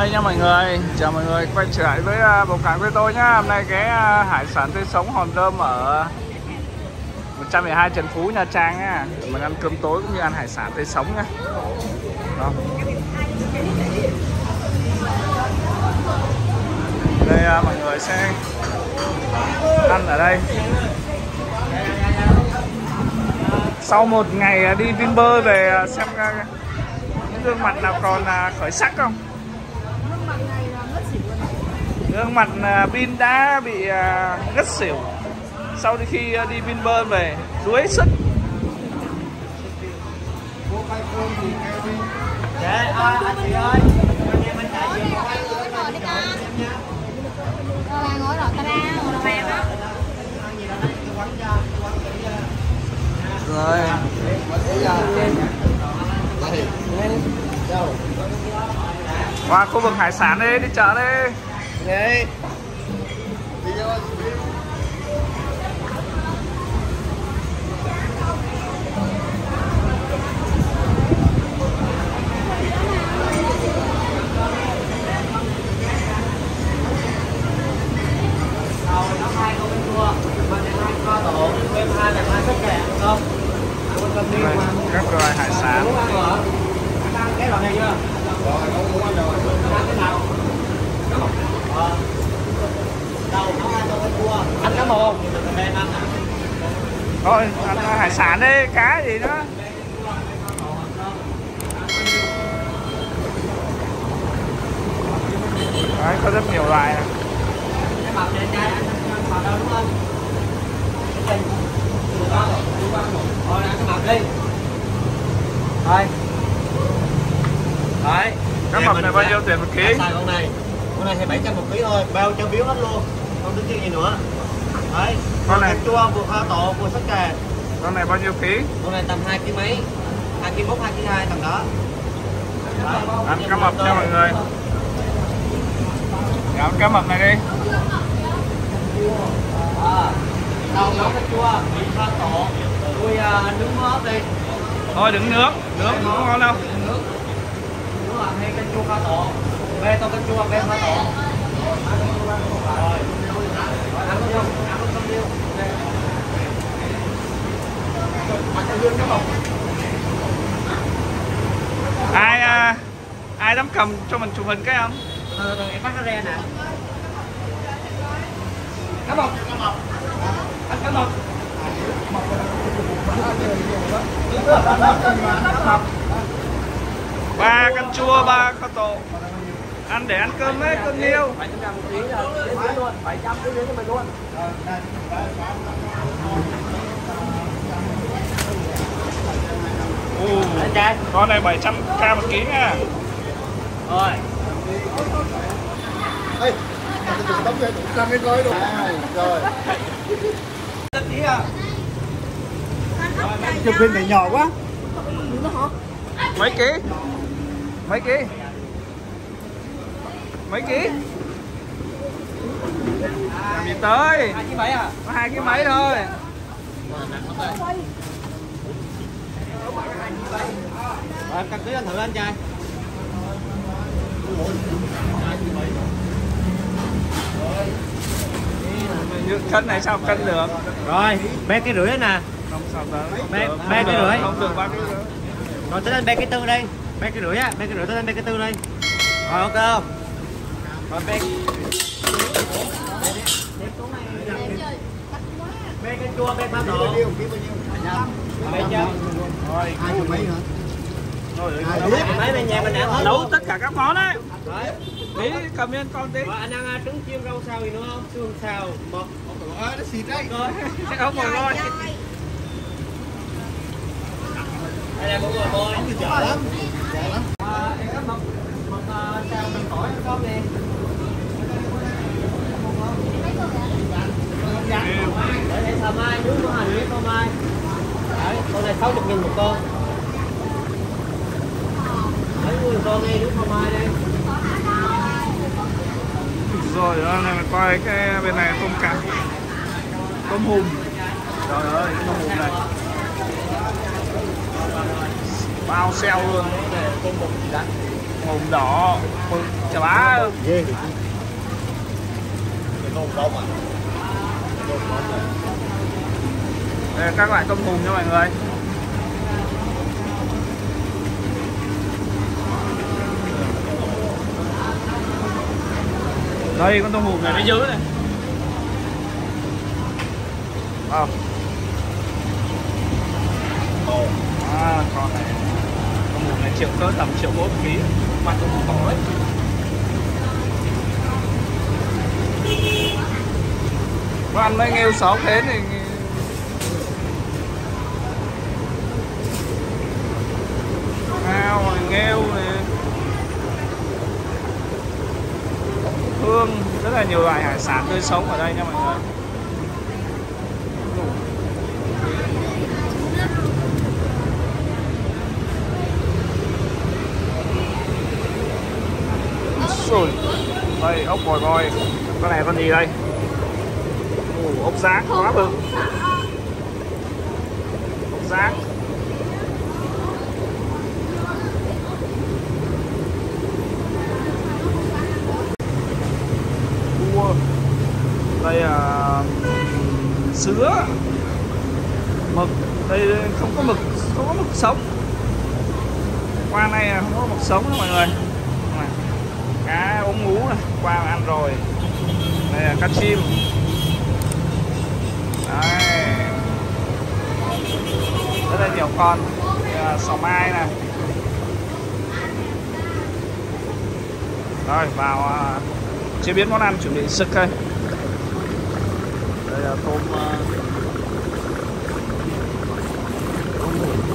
Đây nha mọi người. Chào mọi người, quay trở lại với à, bộ cảng với tôi nhá Hôm nay cái à, hải sản tươi sống hòn rơm ở 112 Trần Phú, Nha Trang nha Mình ăn cơm tối cũng như ăn hải sản tươi sống nha vâng. Đó. Đây à, mọi người sẽ ăn ở đây. Sau một ngày đi Vinpearl về xem những gương mặt nào còn khởi sắc không? Gương mặt à, Vin đã bị à, ngất xỉu sau khi à, đi Vinpearl về đuối sức. Dạ, ơi, anh chị ơi. Bà ngồi rồi ta ra, ngồi đầu hàng đó. Rồi. Qua khu vực hải sản đi, đi chợ đi. Đi. Đây, các loại hải sản. Cái loại này chưa? Anh có một Thôi, ăn hải sản đi, cá gì nữa. Đấy, có rất nhiều loại này. Rồi. Đấy. Cá mập này bao nhiêu tiền một ký? Con này. Con này thì 700 một ký thôi, bao cho biếu hết luôn. Không tính chuyện gì nữa. Đấy. Con này- chua vừa kho tổ vừa sốt kè. Con này bao nhiêu ký? Con này tầm 2 kg mấy. 2 kg 1, 2 kg 2 tầm đó. Đấy. Ăn cá mập nha mọi người. Ăn cá mập này đi. À, đầu nấu canh chua, vị kho tổ, tôi à, nướng mỡ đi. Thôi đừng nướng, nướng không ngon đâu. Nướng. Nướng làm hay canh chua kho tổ. Bê tô canh chua, bê kho tổ. Rồi, ăn không? Ai à, ai dám cầm cho mình chụp hình cái không? Ờ, rồi em bắt nó ra nè. Cá mập. Ăn cá mập. Ba canh chua, ba kho tổ. Ăn để ăn cơm ấy, cơm niêu. 700 một ký là đến đến luôn, 700 đến đến cho mình luôn. Ồ, con này 700k một ký nha. Rồi. Tất ký à? Chụp hình này nhỏ quá. Mấy ký? Mấy ký? Mấy ký? Làm gì tới? Hai ký mấy à? Có hai ký mấy thôi. Rồi, căn cứ anh thử anh trai. Cân này sao cân được? Rồi, bé cái rưỡi nè. Ba không cái rưỡi. Không được ba cái rưỡi. Rồi tới anh bé cái tư đây. Bé cái rưỡi á, bé cái rưỡi tới anh bé cái tư đây. Rồi ok không? Bé Bé cái chua, bé bao tổ. Bé chưa? Rồi. Rồi, Mấy bên nhà mình hết nấu tất cả các món đấy. Cầm lên con tí. Anh ăn à, trứng chiên rau xào gì nữa không? Xương xào, mực. Rồi, không còn rồi. đây là của người tôi chợ lắm em có một một sao mình khỏi con nè để đây sao mai nướng của hành với con mai đấy con này 60 nghìn một con đấy người con đi nướng con mai đây rồi đó này mình coi cái bên này tôm cá tôm hùm trời ơi tôm hùm này bao xeo luôn tôm hùm gì đó hùm đỏ chà bá ghê cái tôm đông à đây là các loại tôm hùm nha mọi người. Đây con tôm hùm này. Phía dưới này. À. à con này. Tôm hùm này triệu cỡ tầm triệu bốn ký. Mặt tôm hùm to đấy Có ăn mấy nghêu sáu thế thì ao này nghêu này hương, rất là nhiều loại hải sản tươi sống ở đây nha mọi người. Rồi đây, ốc bòi voi con này con gì đây? Ốc giác quá bự ốc giác cua đây là sứa. Mực. Đây không có mực không có mực sống. Qua này không có mực sống đâu mọi người. Cá ống ngú này qua ăn rồi. Đây là cá chim đấy. Rất là nhiều con. Là sò mai này. Rồi, vào à, chế biến món ăn chuẩn bị sực đây đây là tôm tôm hùm.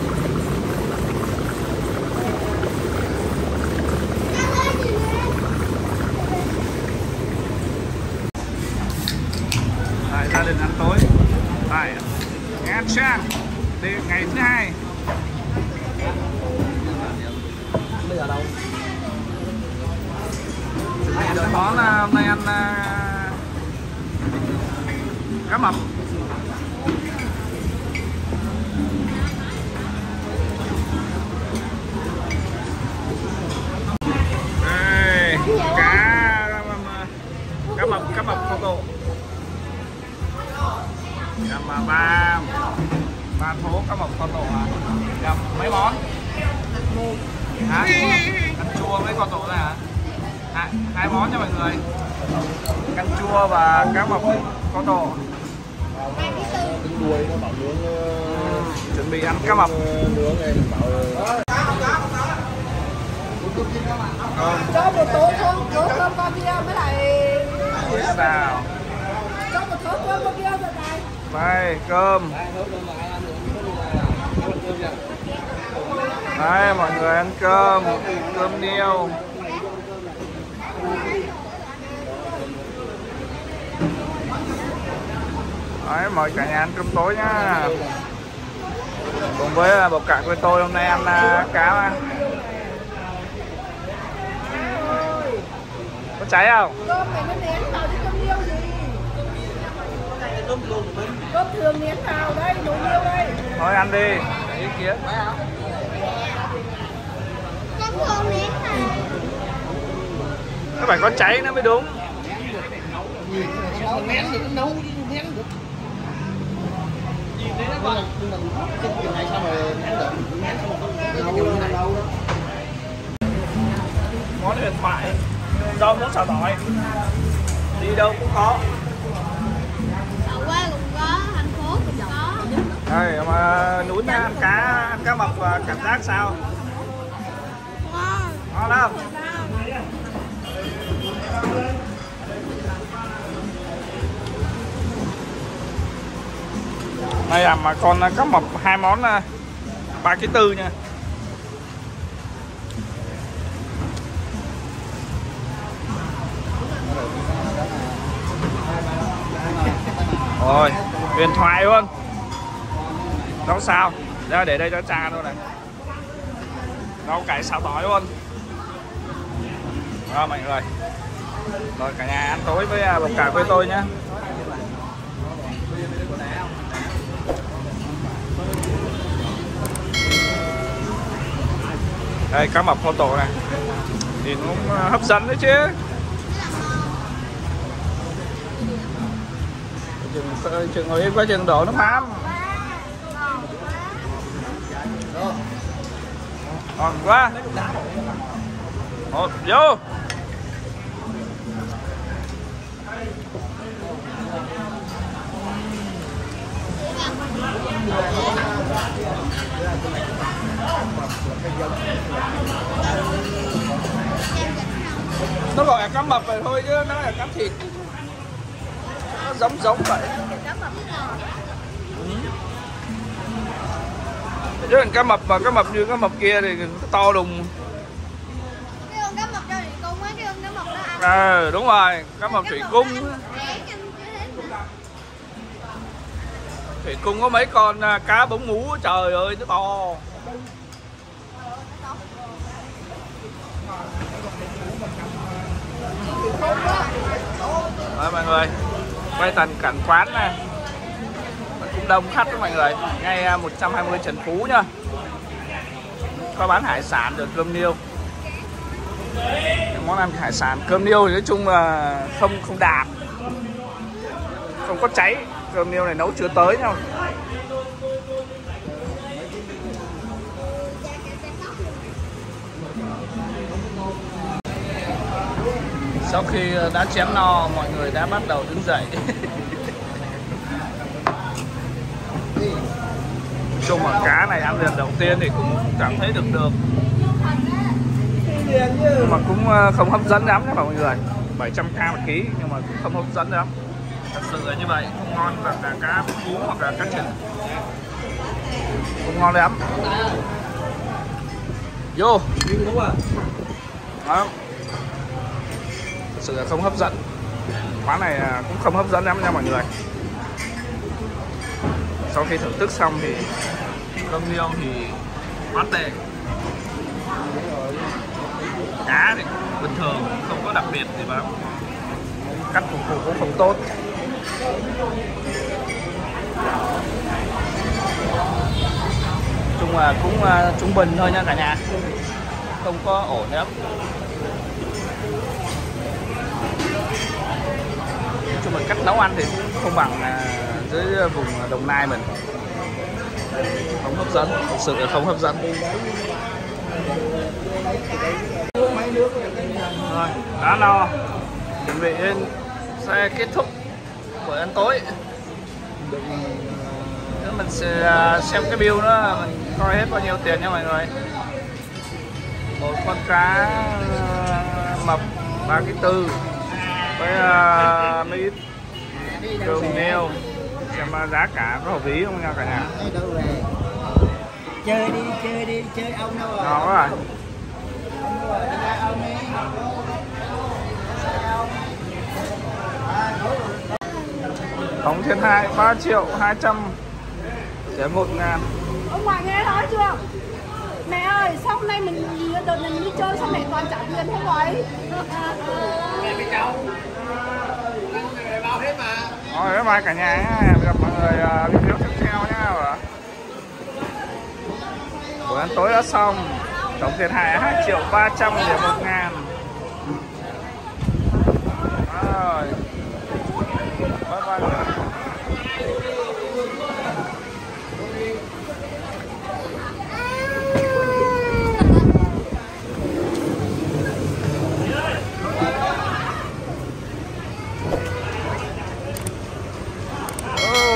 Hai, hai món cho mọi người. Canh chua và cá mập kho tộ tính đuôi nó bảo nướng chuẩn bị ăn cá mập. Nướng này bảo cho một tô cơm chỗ cơm con kia mới lại Ôi sao cho một tô cơm con kia rồi này đây cơm. Đây mọi người ăn cơm. Cơm niêu. Đấy, mời cả nhà ăn cơm tối nhá. Cùng với à, bột cải quê tôi hôm nay ăn à, cá có cháy không? Cơm này nó nén vào chứ cơm niêu gì. Cơm thường nén vào đây niêu đây. Thôi ăn đi. Ý kiến cơm thường nén vào. Nó phải có cháy nó mới đúng. Nén thì nó nấu nén được nhưng cái này được lâu món thoại do muốn xào tỏi đi đâu cũng có ở quê cũng có thành phố cũng có đây mà núi nha ăn cá ăn cá mập và cảm giác sao ngon ngon không đây là mà con à, có một, hai món à, ba cái tư nha. Rồi huyền thoại luôn. Nấu sao? Ra để đây cho cha luôn này. Nấu cải xào tỏi luôn. Rồi mọi người. Rồi cả nhà ăn tối với bột cải với tôi nhé đây, cá mập photo này. Thì cũng à, hấp dẫn đấy chứ. Chừng chừng ngồi yên quá, chừng đổ nước mắm ngon quá. Một, vô. Thank you nó gọi là cá mập vậy thôi chứ nó là cá thịt. Nó giống giống vậy. Ừ. Chứ còn cá mập mà cá mập như cá mập kia thì to đùng. Cái con cá mập cho thủy cung á cái con cá mập đó ăn à, đúng rồi cá mập thủy cung. Thủy cung có mấy con à, cá bóng mú trời ơi nó to. Rồi mọi người. Quay tần cảnh quán này. Cũng đông khách đó, mọi người. Ngay à, 120 Trần Phú nhá. Có bán hải sản được cơm niêu. Món ăn hải sản, cơm niêu thì nói chung là không không đạt. Không có cháy. Cơm niêu này nấu chưa tới nhau sau khi đã chém no mọi người đã bắt đầu đứng dậy. Chung mà cá này ăn lần đầu tiên thì cũng cảm thấy được được. Nhưng mà cũng ờ, không hấp dẫn lắm nha mọi người. 700k một ký nhưng mà cũng không hấp dẫn lắm. Thật sự là như vậy không ngon bằng là cá cú hoặc là cá trứng. Không ngon lắm. Vô. Đó. thật sự là không hấp dẫn. Quán này à, cũng không hấp dẫn lắm nha mọi người. Sau khi thưởng thức xong thì cơm niêu thì quá tệ cá thì cũng bình thường không có đặc biệt gì lắm cách phục vụ cũng không tốt. Chung là cũng uh, trung bình thôi nha cả nhà. Không có ổn lắm mà cách nấu ăn thì cũng không bằng à, dưới à, vùng đồng nai mình. Không hấp dẫn, thực sự là không hấp dẫn. Rồi, đã no. Chuẩn bị lên xe kết thúc buổi ăn tối. À, nếu mình sẽ xem cái bill nữa mình coi hết bao nhiêu tiền nha mọi người. Một con cá mập ba cái tư với uh, mấy ít đường nêu xem uh, giá cả có hợp lý không nha cả nhà? Chơi đi chơi đi chơi ông đâu rồi? Ngon quá rồi. Tổng thiệt hại 3 triệu 200 để 1 ngàn. Ông ngoại nghe nói chưa? Mẹ ơi, sao hôm nay mình đợt mình đi chơi sao mẹ toàn trả tiền thế vậy? rồi bye bye cả nhà nhé gặp mọi người video tiếp theo nhé buổi ăn tối đã xong. Tổng thiệt hại 2 triệu 300 để 1 ngàn. Rồi. Bye bye mọi người.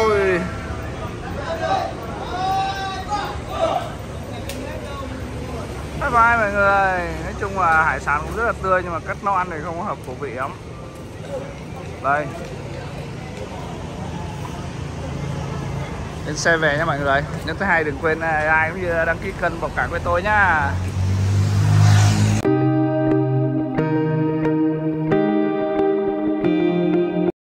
Ôi. Bye mọi người. Nói chung là hải sản cũng rất là tươi Nhưng mà cách nấu ăn thì không có hợp khẩu vị lắm. Đây. Lên xe về nha mọi người. Nếu thứ hai đừng quên à, like ai cũng như đăng ký kênh bọc cả với tôi nhá